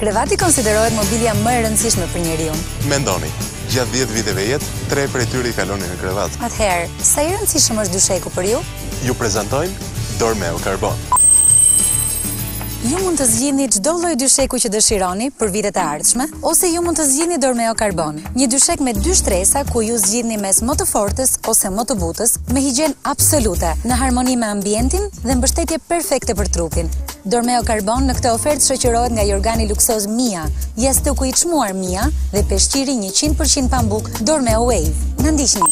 Krevati konsiderohet mobilja më e rëndësishme për njeriun. Mendoni, gjatë 10 viteve jetë, tre prej tyre i kaloni në krevat. Atëherë, sa i rëndësishëm është dysheku për ju? Ju prezantojmë Dormeo Carbon. Ju mund të zgjidhni çdo lloj dysheku që dëshironi për vitet e ardhshme, ose ju mund të zgjidhni Dormeo Carbon, një dyshek me dy shtresa ku ju zgjidhni mes më të fortës ose më të butës, me higjienë absolute, në harmoni me ambientin dhe mbështetje perfekte për trupin. Dormeo Carbon në këtë ofertë shoqërohet nga jorgani luksoz Mia, jastuku i çmuar Mia dhe peshqiri 100% pambuk Dormeo Wave. Na ndiqni!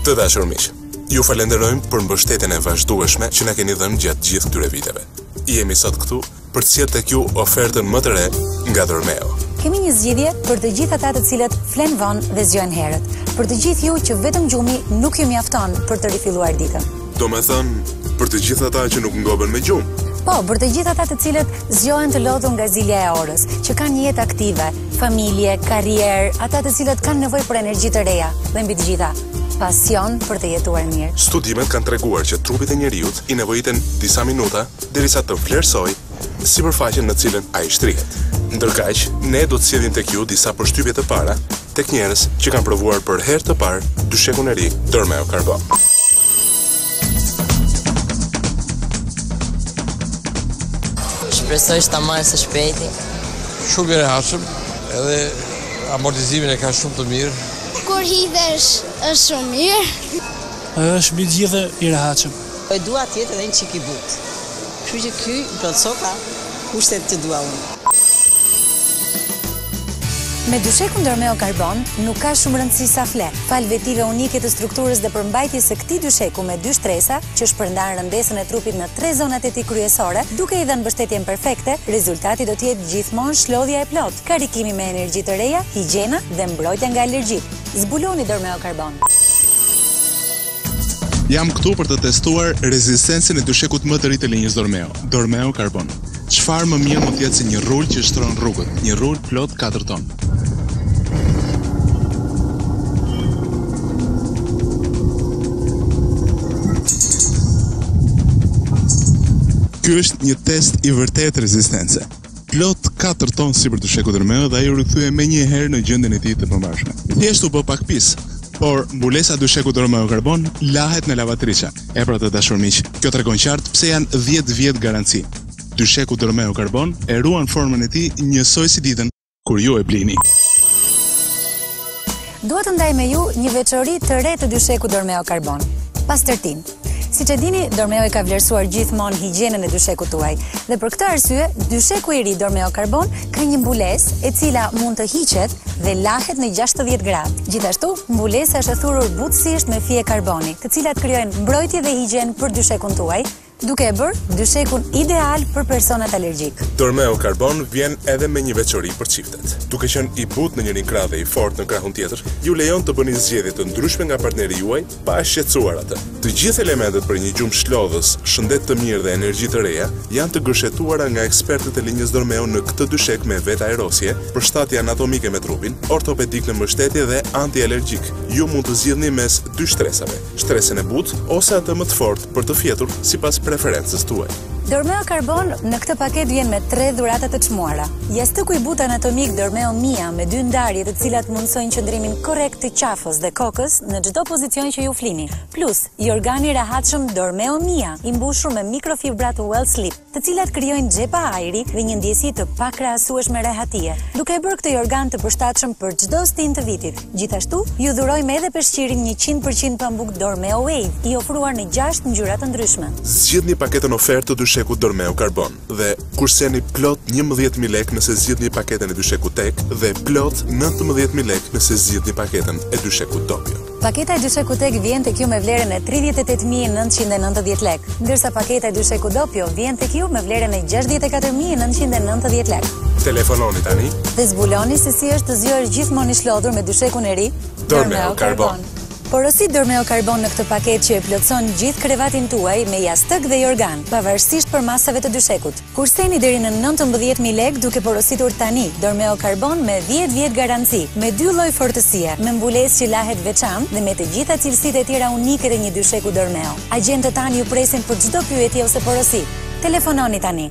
Të dashur miq, ju falenderojmë për mbështetjen e vazhdueshme që na keni dhënë gjatë gjithë këtyre viteve. Jemi sot këtu përcjell tek ju ofertën më të re nga Dormeo. Kemi një zgjidhje për të gjithë ata të cilët flenë vonë dhe zgjohen herët. Për të gjithë ju që vetëm gjumi nuk ju mjafton për të rifilluar ditën. Domethënë, për të gjithë ata që nuk ngopen me gjumë. Po, për të gjithë ata të cilët zgjohen të lodhur nga zilja e orës, që kanë një jetë aktive, familje, karrierë, ata të cilët kanë nevojë për energji të reja dhe mbi të gjitha pasion për të jetuar mirë. Studimet kanë treguar që trupit të njeriut i nevojiten disa minuta derisa të vlerësojë sipërfaqen në të cilën ai shtrihet. Ndërkaq, ne do të sjellim tek ju disa përshtypje të para tek njerëz që kanë provuar për herë të parë dyshekun e ri Dormeo Carbon. Shpresoj ta marr së shpejti. Shumë i rehatshëm, edhe amortizimin e ka shumë të mirë. Kur hidhesh është shumë mirë. Është mbi gjithë i rehatshëm. Po e dua të jetë edhe një çik i butë. Kështu që ky i plotësoka kushtet që dua unë. Me dyshekun Dormeo Carbon, nuk ka shumë rëndësi sa fle, falë vetive unike të strukturës dhe përmbajtjes së këtij dysheku me dy shtresa, që shpërndan rëndesën e trupit në tre zonat e tij kryesore, duke i dhënë mbështetjen perfekte, rezultati do të jetë gjithmonë shlodhja e plotë, karikimi me energji të reja, higjiena dhe mbrojtja nga alergjitë. Zbuloni Dormeo Carbon! Jam këtu për të testuar rezistencën e dyshekut më të ri të linjës Dormeo, Dormeo Carbon. Çfarë më mirë mund të jetë se një rrul që shtron rrugët, një rrul plot katër ton. Ky është një test i vërtetë rezistence. Plot katër ton sipër dyshekut Dormeo dhe ai u rikthye menjëherë në gjendjen e tij të mëparshme. Thjesht u bë pak pis, por mbulesa e dyshekut Dormeo Carbon lahet në lavatriçe. E pra të dashur miq, kjo tregon qartë pse janë dhjetë vjet garanci. Dysheku Dormeo Carbon e ruan formën e tij njësoj si ditën kur ju e blini. Dua të ndaj me ju një veçori të re të dyshekut Dormeo Carbon, pastërtinë. Siç e dini, Dormeo e ka vlerësuar gjithmonë higjienën e dyshekut tuaj. Dhe për këtë arsye, dysheku i ri Dormeo Carbon ka një mbulesë e cila mund të hiqet dhe lahet në 60 gradë. Gjithashtu, mbulesa është e thurur butësisht me fije karboni, të cilat krijojnë mbrojtje dhe higjienë për dyshekun tuaj, duke e bërë dyshekun ideal për personat alergjikë. Dormeo Carbon vjen edhe me një veçori për çiftet. Duke qenë i butë në njërin krah dhe i fortë në krahun tjetër, ju lejon të bëni zgjedhje të ndryshme nga partneri juaj pa e shqetësuar atë. Të gjithë elementët për një gjumë shlodhës, shëndet të mirë dhe energji të reja janë të gërshetuara nga ekspertët e linjës Dormeo në këtë dyshek me vetajrosje, përshtatje anatomike me trupin, ortopedik në mbështetje dhe antialergjik. Ju mund të zgjidhni mes dy shtresave. shtresën e butë ose atë më të fortë për të fjetur sipas preferencës tuaj. Dormeo Carbon në këtë paketë vjen me tre dhurata të çmuara. Jastëku i butë anatomik Dormeo Mia me dy ndarje të cilat mundësojnë qëndrimin korrekt të qafës dhe kokës në çdo pozicion që ju flini. Plus, jorgani i rehatshëm Dormeo Mia i mbushur me mikrofibrat Well Sleep. të cilat krijojnë xhepa ajri dhe një ndjesi të pakrahasueshme rehatie. Duke e bërë këtë jorgan të përshtatshëm për çdo stinë të vitit, gjithashtu ju dhurojmë edhe peshqirin njëqind për qind pambuk Dormeo Wave, i ofruar në gjashtë ngjyra të ndryshme. Zgjidhni paketën ofertë të dyshekut Dormeo Carbon dhe kurseni plot njëmbëdhjetë mijë lekë nëse zgjidhni paketën e dyshekut tek dhe plot nëntëmbëdhjetë mijë lekë nëse zgjidhni paketën e dyshekut dopio. Paketa e dyshekut tek vjen tek ju me vlerën e tridhjetë e tetë mijë e nëntëqind e nëntëdhjetë lekë, ndërsa paketa e dyshekut dopio vjen tek ju me vlerën e gjashtëdhjetë e katër mijë e nëntëqind e nëntëdhjetë lekë. Telefononi tani dhe zbuloni se si është të zgjohesh gjithmonë i shlodhur me dyshekun e ri Dormeo Carbon. Porosit Dormeo Carbon në këtë paketë që e plotëson gjithë krevatin tuaj me jastëk dhe jorgan, pavarësisht përmasave të dyshekut. Kurseni deri në nëntëmbëdhjetë mijë lekë duke porositur tani Dormeo Carbon me dhjetë vjet garanci, me dy lloj fortësie, me mbulesë që lahet veçan dhe me të gjitha cilësitë e tjera unike të një dysheku Dormeo. Agjentët tanë ju presin për çdo pyetje ose porosi. Telefononi tani!